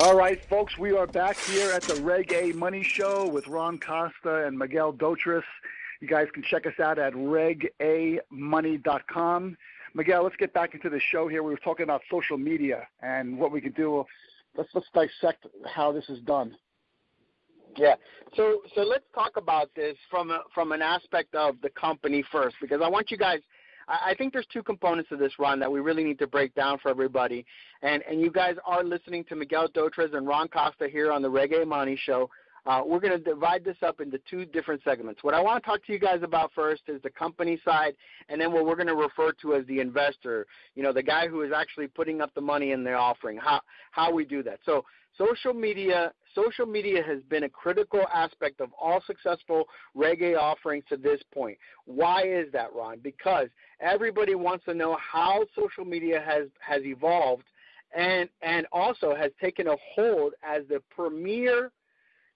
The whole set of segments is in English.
All right, folks, we are back here at the Reg A Money Show with Ron Costa and Miguel Dotres. You guys can check us out at regamoney.com. Miguel, let's get back into the show here. We were talking about social media and what we can do. Let's let's dissect how this is done. Yeah. So so let's talk about this from a, from an aspect of the company first, because I want you guys – I, I think there's two components to this run that we really need to break down for everybody. And and you guys are listening to Miguel Dotres and Ron Costa here on the Reg A Money Show. Uh, we're going to divide this up into two different segments. What I want to talk to you guys about first is the company side, and then what we're going to refer to as the investor. You know, the guy who is actually putting up the money in the offering. How how we do that. So social media social media has been a critical aspect of all successful Reg A offerings to this point. Why is that, Ron? Because everybody wants to know how social media has has evolved and and also has taken a hold as the premier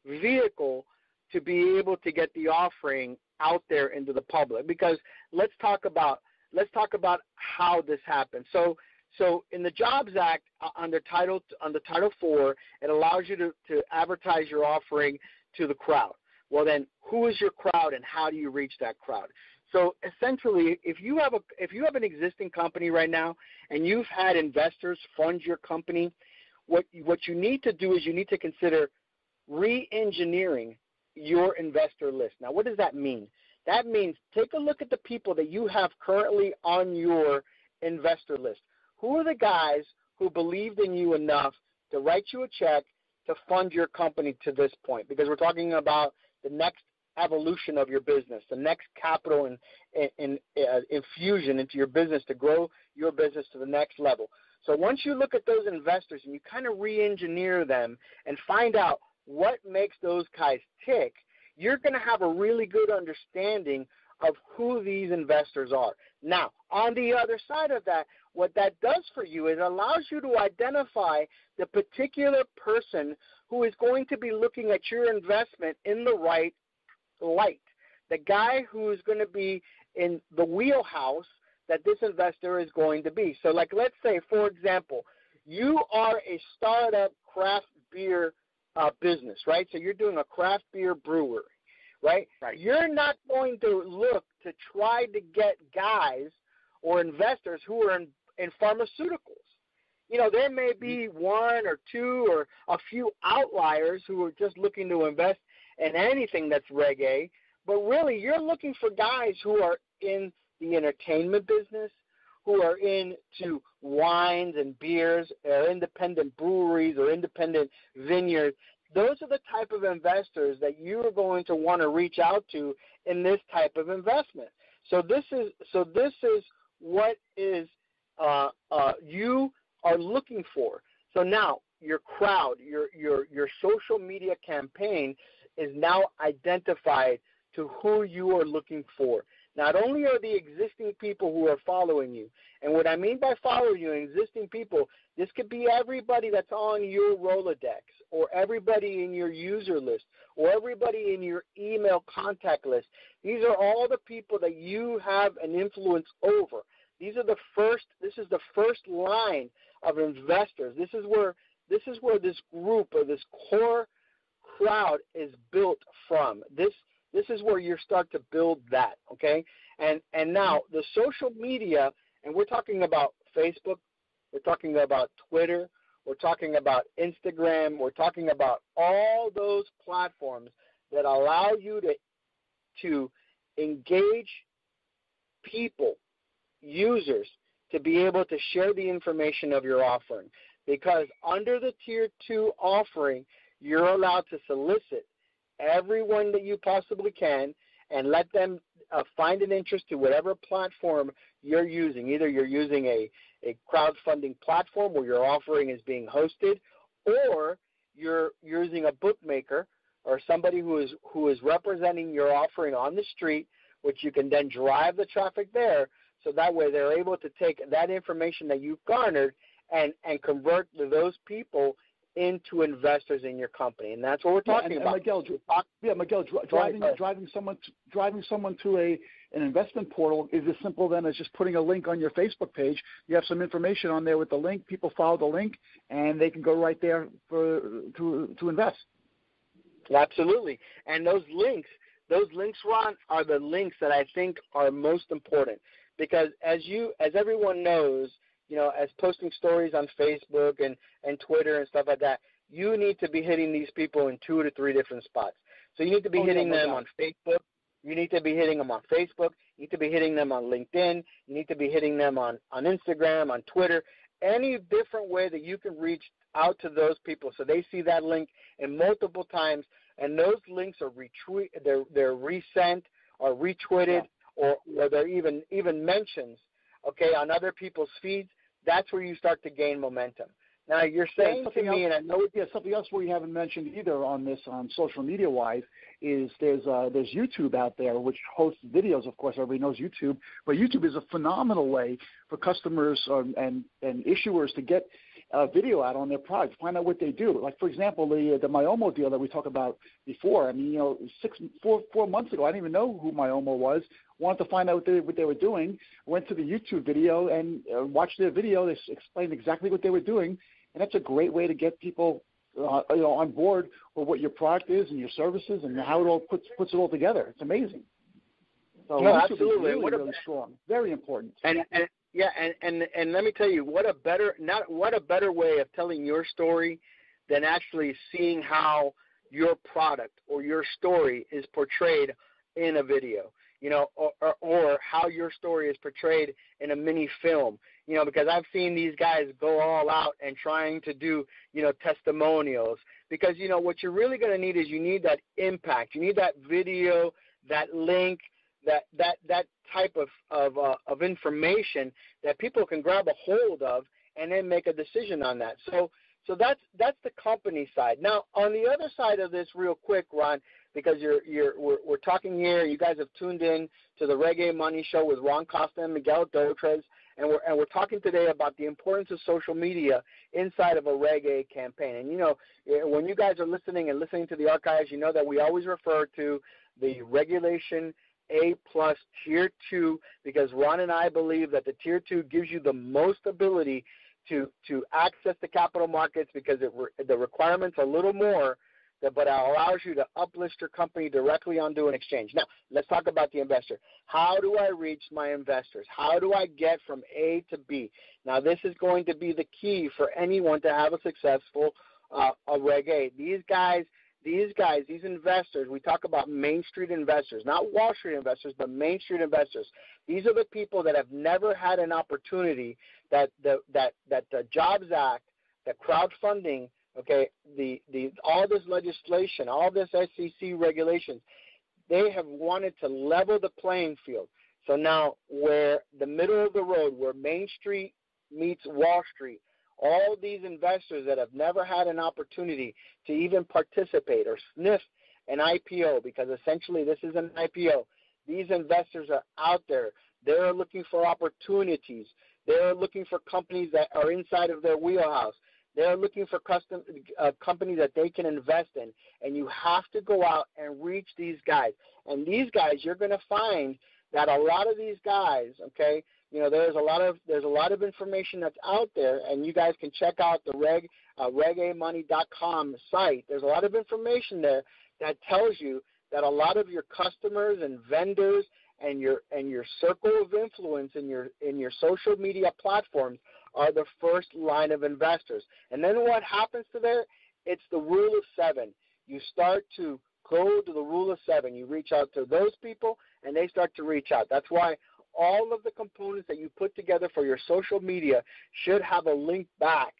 vehicle to be able to get the offering out there into the public because let's talk about let's talk about how this happened so so in the Jobs Act uh, under Title under Title Four, it allows you to, to advertise your offering to the crowd. Well, then, who is your crowd, and how do you reach that crowd? So essentially, if you have a if you have an existing company right now, and you've had investors fund your company, what what you need to do is you need to consider re-engineering your investor list. Now, what does that mean? That means take a look at the people that you have currently on your investor list who are the guys who believed in you enough to write you a check to fund your company to this point? Because we're talking about the next evolution of your business, the next capital and in, in, uh, infusion into your business to grow your business to the next level. So once you look at those investors and you kind of re-engineer them and find out what makes those guys tick, you're going to have a really good understanding of who these investors are. Now, on the other side of that, what that does for you is allows you to identify the particular person who is going to be looking at your investment in the right light. The guy who is going to be in the wheelhouse that this investor is going to be. So, like, let's say, for example, you are a startup craft beer uh, business, right? So you're doing a craft beer brewery, right? Right. You're not going to look to try to get guys or investors who are in in pharmaceuticals. You know, there may be mm-hmm. one or two or a few outliers who are just looking to invest in anything that's Reg A, but really you're looking for guys who are in the entertainment business, who are into wines and beers, or independent breweries or independent vineyards. Those are the type of investors that you are going to want to reach out to in this type of investment. So this is so this is what is uh, uh, you are looking for. So now your crowd, your your your social media campaign is now identified to who you are looking for. Not only are the existing people who are following you, and what I mean by following you, existing people, this could be everybody that's on your Rolodex, or everybody in your user list, or everybody in your email contact list. These are all the people that you have an influence over. These are the first. This is the first line of investors. This is where this is where this group or this core crowd is built from. This this is where you start to build that. Okay, and and now the social media, and we're talking about Facebook, we're talking about Twitter, we're talking about Instagram, we're talking about all those platforms that allow you to to engage people users to be able to share the information of your offering. Because under the tier two offering, you're allowed to solicit everyone that you possibly can and let them uh, find an interest to whatever platform you're using. Either you're using a, a crowdfunding platform where your offering is being hosted, or you're using a bookmaker or somebody who is who is representing your offering on the street, which you can then drive the traffic there so that way they're able to take that information that you've garnered and, and convert those people into investors in your company, and that's what we're talking yeah, and, about. And Miguel, yeah, Miguel, driving driving someone to, driving someone to a an investment portal is as simple then as just putting a link on your Facebook page. You have some information on there with the link. People follow the link, and they can go right there for to to invest. Absolutely, and those links, those links, Ron, are the links that I think are most important because as you, as everyone knows, you know, as posting stories on Facebook and and Twitter and stuff like that, you need to be hitting these people in two to three different spots. So you need to be oh, hitting yeah, them on Facebook. You need to be hitting them on Facebook. You need to be hitting them on LinkedIn. You need to be hitting them on, on Instagram, on Twitter, any different way that you can reach out to those people so they see that link in multiple times and those links are retweet they're they're resent or retweeted yeah. Or, they're even even mentions okay on other people's feeds that's where you start to gain momentum now you're saying yeah, to me, else, and I know yeah, something else we haven't mentioned either on this on social media wise is there's uh, there's YouTube out there which hosts videos. Of course, everybody knows YouTube, but YouTube is a phenomenal way for customers um, and and issuers to get uh, video out on their product. find out what they do. Like for example, the the Myomo deal that we talked about before. I mean, you know, six four four months ago, I didn't even know who Myomo was. Wanted to find out what they, what they were doing. Went to the YouTube video and uh, watched their video. They explained exactly what they were doing, and that's a great way to get people uh, you know on board with what your product is and your services and how it all puts puts it all together. It's amazing. So no, absolutely. really, really strong. Very important. And, and yeah, and, and and let me tell you what a better not what a better way of telling your story than actually seeing how your product or your story is portrayed in a video you know, or, or, or how your story is portrayed in a mini film, you know, because I've seen these guys go all out and trying to do, you know, testimonials. Because, you know, what you're really going to need is you need that impact. You need that video, that link, that that that type of of uh, of information that people can grab a hold of and then make a decision on that. So so that's that's the company side. Now on the other side of this, real quick, Ron, because you're you're we're, we're talking here. You guys have tuned in to the Reg A Money Show with Ron Costa and Miguel Dotres, and we're and we're talking today about the importance of social media inside of a Reg A campaign. And you know, eh, when you guys are listening and listening to the archives, you know that we always refer to the regulation a plus tier two because Ron and I believe that the tier two gives you the most ability to to access the capital markets because it, the requirements are a little more that, but it allows you to uplist your company directly onto an exchange. Now, let's talk about the investor. How do I reach my investors? How do I get from A to B? Now, this is going to be the key for anyone to have a successful uh, a Reg A. These guys, these guys, these investors, we talk about Main Street investors, not Wall Street investors, but Main Street investors. These are the people that have never had an opportunity that the, that, that the Jobs Act, the crowdfunding Okay, the the all this legislation, all this SEC regulations, they have wanted to level the playing field. So now, where the middle of the road, where Main Street meets Wall Street, all these investors that have never had an opportunity to even participate or sniff an IPO, because essentially this is an IPO. These investors are out there. They're looking for opportunities. They're looking for companies that are inside of their wheelhouse. They're looking for custom uh, companies that they can invest in, and you have to go out and reach these guys. And these guys, you're going to find that a lot of these guys, okay, you know, there's a lot of there's a lot of information that's out there, and you guys can check out the reg uh, regamoney.com site. There's a lot of information there that tells you that a lot of your customers and vendors and your and your circle of influence in your in your social media platforms are the first line of investors. And then what happens to there? It's the rule of seven. You start to go to the rule of seven. You reach out to those people, and they start to reach out. That's why all of the components that you put together for your social media should have a link back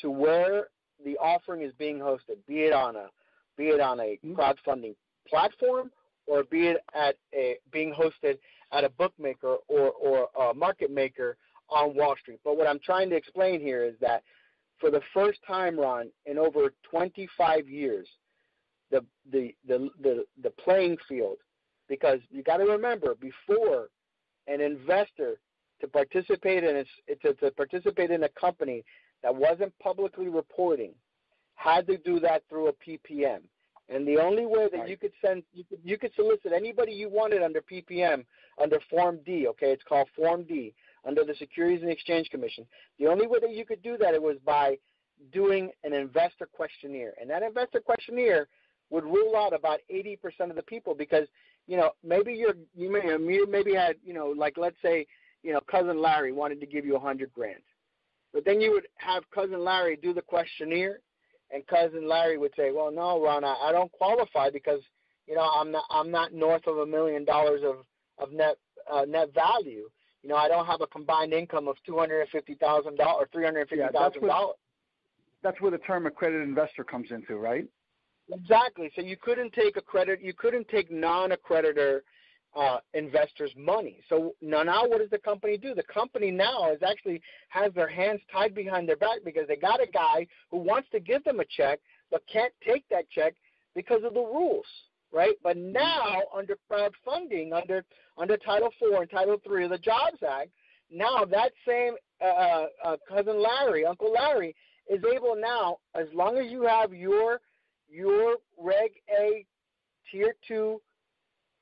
to where the offering is being hosted, be it on a be it on a mm-hmm. crowdfunding platform or be it at a being hosted at a bookmaker or, or a market maker on Wall Street. But what I'm trying to explain here is that for the first time, Ron, in over 25 years, the the the the, the playing field, because you got to remember before an investor to participate in a, to, to participate in a company that wasn't publicly reporting had to do that through a PPM. And the only way that right. you could send you could you could solicit anybody you wanted under PPM under Form D, okay? It's called Form D under the Securities and Exchange Commission. The only way that you could do that it was by doing an investor questionnaire. And that investor questionnaire would rule out about 80% of the people because, you know, maybe you're you may you maybe had, you know, like let's say, you know, cousin Larry wanted to give you a 100 grand. But then you would have cousin Larry do the questionnaire and cousin Larry would say, "Well, no, Ron, I, I don't qualify because you know I'm not I'm not north of a million dollars of of net uh, net value. You know, I don't have a combined income of two hundred and fifty thousand dollars or three hundred and fifty thousand yeah, dollars. That's where the term accredited investor comes into, right? Exactly. So you couldn't take a credit, you couldn't take non-accreditor uh, investors' money. So now, now, what does the company do? The company now is actually has their hands tied behind their back because they got a guy who wants to give them a check but can't take that check because of the rules, right? But now, under crowdfunding, under under Title Four and Title Three of the Jobs Act, now that same uh, uh, uh, cousin Larry, Uncle Larry, is able now, as long as you have your your Reg A Tier Two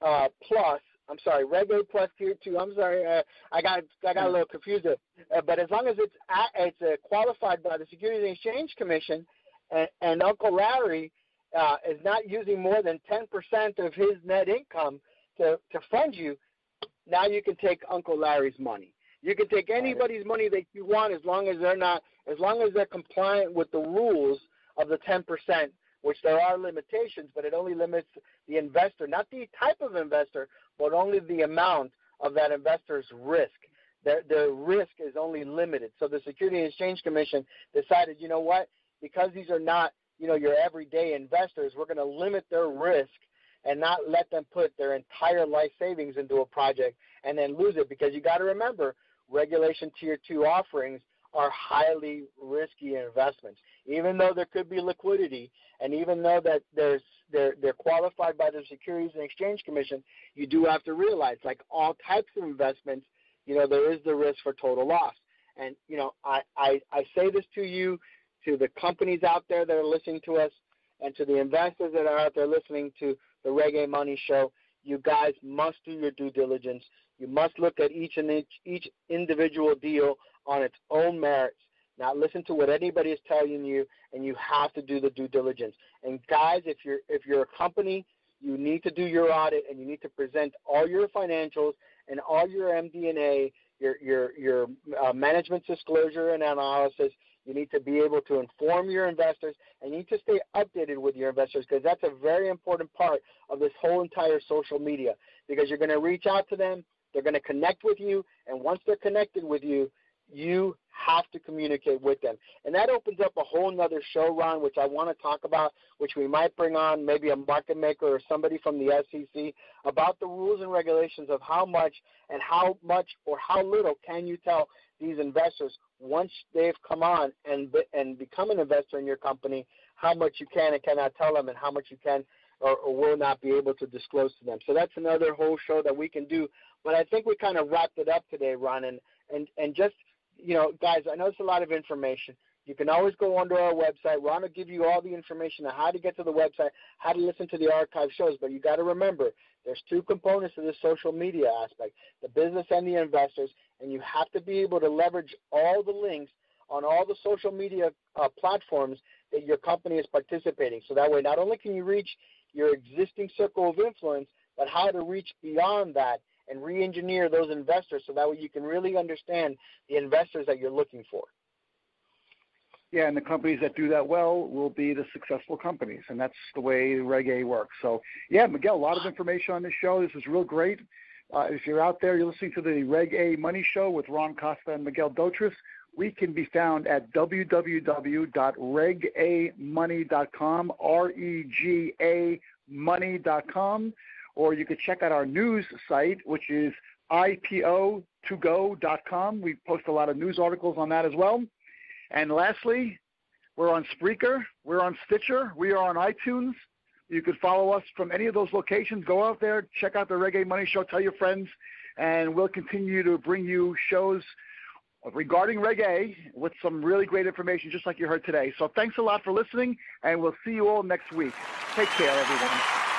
uh, plus. I'm sorry, Reg A plus Tier Two. I'm sorry, uh, I got I got a little confused. Uh, but as long as it's at, it's uh, qualified by the Securities and Exchange Commission, and, and Uncle Larry uh, is not using more than 10% of his net income to to fund you, now you can take Uncle Larry's money. You can take anybody's money that you want as long as they're not as long as they're compliant with the rules of the 10% which there are limitations, but it only limits the investor, not the type of investor, but only the amount of that investor's risk. The, the risk is only limited. So the Security and Exchange Commission decided, you know what, because these are not, you know, your everyday investors, we're going to limit their risk and not let them put their entire life savings into a project and then lose it because you got to remember regulation tier 2 offerings are highly risky investments. Even though there could be liquidity, and even though that there's they're they're qualified by the Securities and Exchange Commission, you do have to realize, like all types of investments, you know, there is the risk for total loss. And you know, I I, I say this to you, to the companies out there that are listening to us, and to the investors that are out there listening to the Reg A Money Show. You guys must do your due diligence. You must look at each and each, each individual deal on its own merits, not listen to what anybody is telling you, and you have to do the due diligence. And guys, if you're if you're a company, you need to do your audit and you need to present all your financials and all your MD&A, your your your uh, management disclosure and analysis. You need to be able to inform your investors and you need to stay updated with your investors because that's a very important part of this whole entire social media because you're going to reach out to them, they're going to connect with you, and once they're connected with you, you have to communicate with them. And that opens up a whole nother show, Ron, which I want to talk about, which we might bring on maybe a market maker or somebody from the SEC about the rules and regulations of how much and how much or how little can you tell these investors once they've come on and and become an investor in your company, how much you can and cannot tell them and how much you can or, or will not be able to disclose to them. So that's another whole show that we can do. But I think we kind of wrapped it up today, Ron, and, and, and just – you know, guys, I know it's a lot of information. You can always go onto our website. we Ron will give you all the information on how to get to the website, how to listen to the archive shows. But you got to remember, there's two components to this social media aspect: the business and the investors. And you have to be able to leverage all the links on all the social media uh, platforms that your company is participating. So that way, not only can you reach your existing circle of influence, but how to reach beyond that and re-engineer those investors so that way you can really understand the investors that you're looking for. Yeah, and the companies that do that well will be the successful companies, and that's the way Reg A works. So, yeah, Miguel, a lot of information on this show. This is real great. Uh, if you're out there, you're listening to the Reg A Money Show with Ron Costa and Miguel Dotres. We can be found at www.regamoney.com, R-E-G-A money.com or you could check out our news site, which is ipo2go.com. We post a lot of news articles on that as well. And lastly, we're on Spreaker, we're on Stitcher, we are on iTunes. You can follow us from any of those locations. Go out there, check out the Reg A Money Show, tell your friends, and we'll continue to bring you shows regarding Reg A with some really great information, just like you heard today. So thanks a lot for listening, and we'll see you all next week. Take care, everyone.